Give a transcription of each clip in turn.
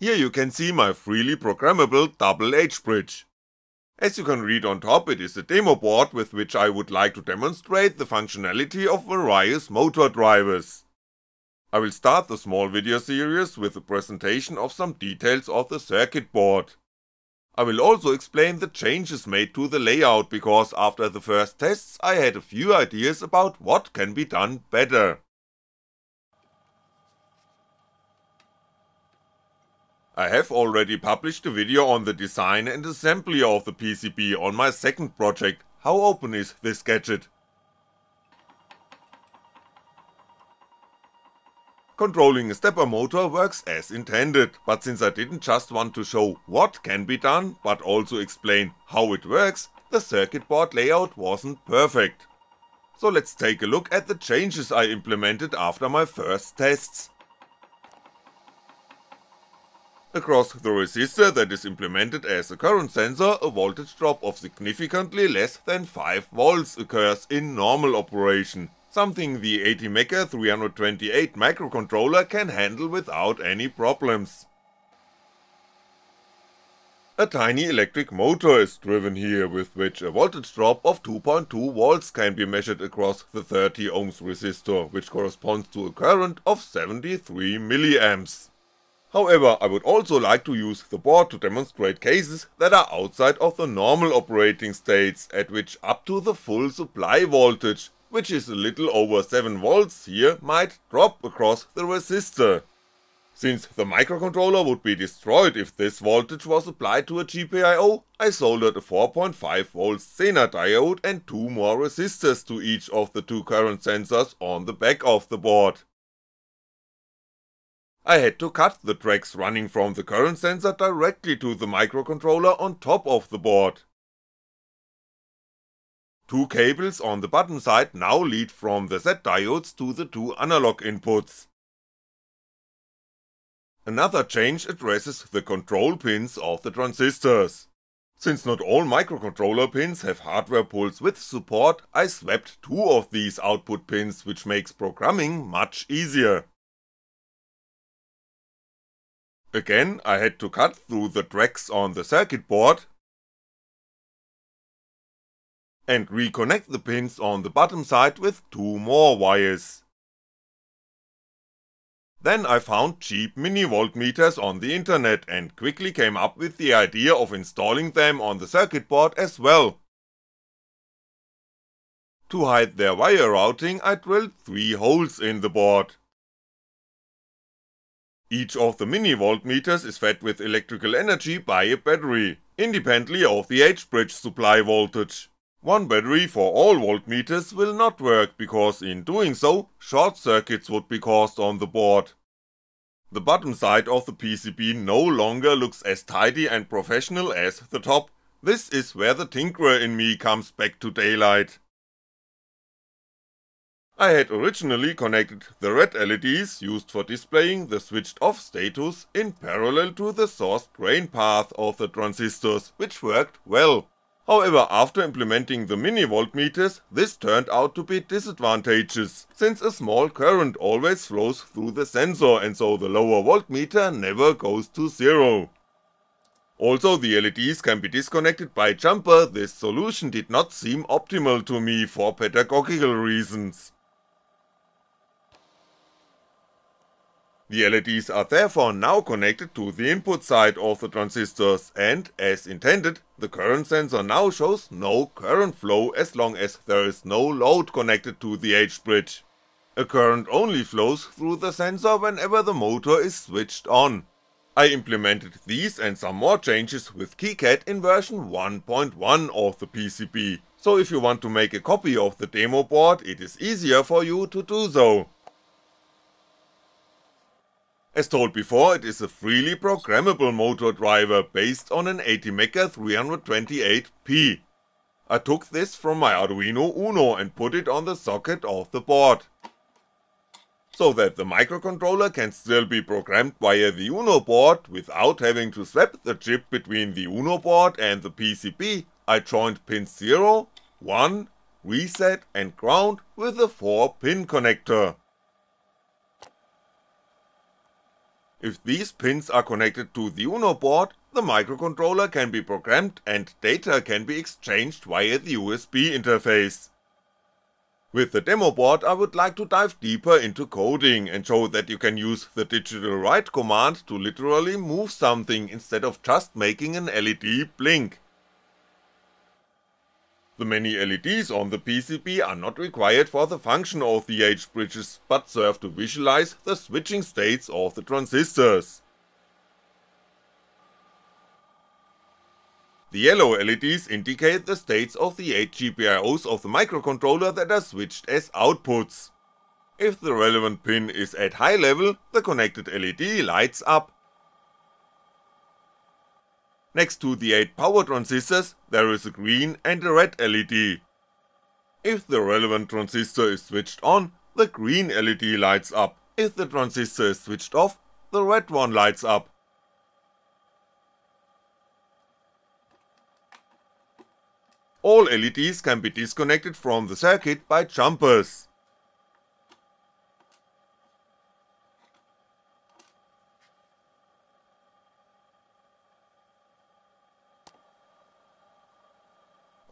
Here you can see my freely programmable double H-bridge. As you can read on top it is a demo board with which I would like to demonstrate the functionality of various motor drivers. I will start the small video series with a presentation of some details of the circuit board. I will also explain the changes made to the layout because after the first tests I had a few ideas about what can be done better. I have already published a video on the design and assembly of the PCB on my second project, how open is this gadget? Controlling a stepper motor works as intended, but since I didn't just want to show what can be done, but also explain how it works, the circuit board layout wasn't perfect. So let's take a look at the changes I implemented after my first tests. Across the resistor that is implemented as a current sensor, a voltage drop of significantly less than 5V occurs in normal operation, something the ATmega 328 microcontroller can handle without any problems. A tiny electric motor is driven here with which a voltage drop of 2.2V can be measured across the 30 ohms resistor, which corresponds to a current of 73mA. However, I would also like to use the board to demonstrate cases that are outside of the normal operating states, at which up to the full supply voltage which is a little over 7V here, might drop across the resistor. Since the microcontroller would be destroyed if this voltage was applied to a GPIO, I soldered a 4.5V Zener diode and two more resistors to each of the two current sensors on the back of the board. I had to cut the tracks running from the current sensor directly to the microcontroller on top of the board. Two cables on the bottom side now lead from the Z diodes to the two analog inputs. Another change addresses the control pins of the transistors. Since not all microcontroller pins have hardware pulse width support, I swapped two of these output pins which makes programming much easier. Again, I had to cut through the tracks on the circuit board and reconnect the pins on the bottom side with two more wires. Then I found cheap mini voltmeters on the internet and quickly came up with the idea of installing them on the circuit board as well. To hide their wire routing I drilled 3 holes in the board. Each of the mini voltmeters is fed with electrical energy by a battery, independently of the H-bridge supply voltage. One battery for all voltmeters will not work because in doing so, short circuits would be caused on the board. The bottom side of the PCB no longer looks as tidy and professional as the top, this is where the tinkerer in me comes back to daylight. I had originally connected the red LEDs used for displaying the switched off status in parallel to the source drain path of the transistors, which worked well. However, after implementing the mini voltmeters, this turned out to be disadvantageous, since a small current always flows through the sensor and so the lower voltmeter never goes to zero. Also the LEDs can be disconnected by jumper, this solution did not seem optimal to me for pedagogical reasons. The LEDs are therefore now connected to the input side of the transistors and, as intended, the current sensor now shows no current flow as long as there is no load connected to the H-bridge. A current only flows through the sensor whenever the motor is switched on. I implemented these and some more changes with KiCad in version 1.1 of the PCB, so if you want to make a copy of the demo board it is easier for you to do so. As told before, it is a freely programmable motor driver based on an ATmega 328P. I took this from my Arduino Uno and put it on the socket of the board. So that the microcontroller can still be programmed via the Uno board without having to swap the chip between the Uno board and the PCB, I joined pins 0, 1, reset and ground with a 4 pin connector. If these pins are connected to the UNO board, the microcontroller can be programmed and data can be exchanged via the USB interface. With the demo board I would like to dive deeper into coding and show that you can use the digital write command to literally move something instead of just making an LED blink. The many LEDs on the PCB are not required for the function of the H-bridges, but serve to visualize the switching states of the transistors. The yellow LEDs indicate the states of the 8 GPIOs of the microcontroller that are switched as outputs. If the relevant pin is at high level, the connected LED lights up. Next to the 8 power transistors, there is a green and a red LED. If the relevant transistor is switched on, the green LED lights up, if the transistor is switched off, the red one lights up. All LEDs can be disconnected from the circuit by jumpers.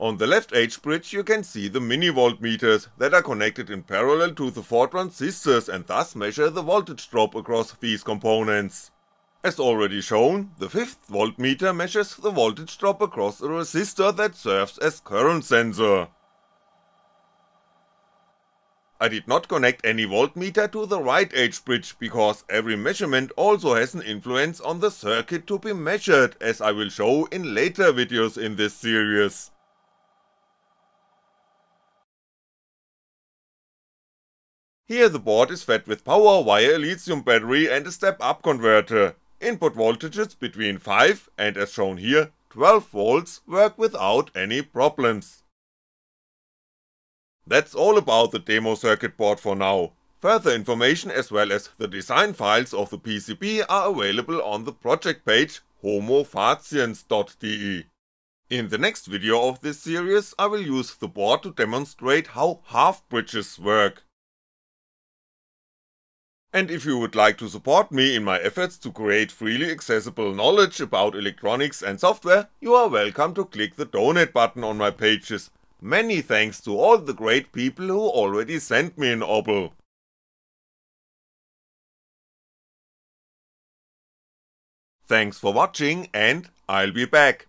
On the left H-bridge you can see the mini voltmeters that are connected in parallel to the 4 transistors and thus measure the voltage drop across these components. As already shown, the 5th voltmeter measures the voltage drop across a resistor that serves as current sensor. I did not connect any voltmeter to the right H-bridge because every measurement also has an influence on the circuit to be measured as I will show in later videos in this series. Here the board is fed with power via a lithium battery and a step-up converter, input voltages between 5 and as shown here 12V work without any problems. That's all about the demo circuit board for now, further information as well as the design files of the PCB are available on the project page homofaciens.de. In the next video of this series I will use the board to demonstrate how half bridges work. And if you would like to support me in my efforts to create freely accessible knowledge about electronics and software, you are welcome to click the donate button on my pages. Many thanks to all the great people who already sent me an obol. Thanks for watching and I'll be back.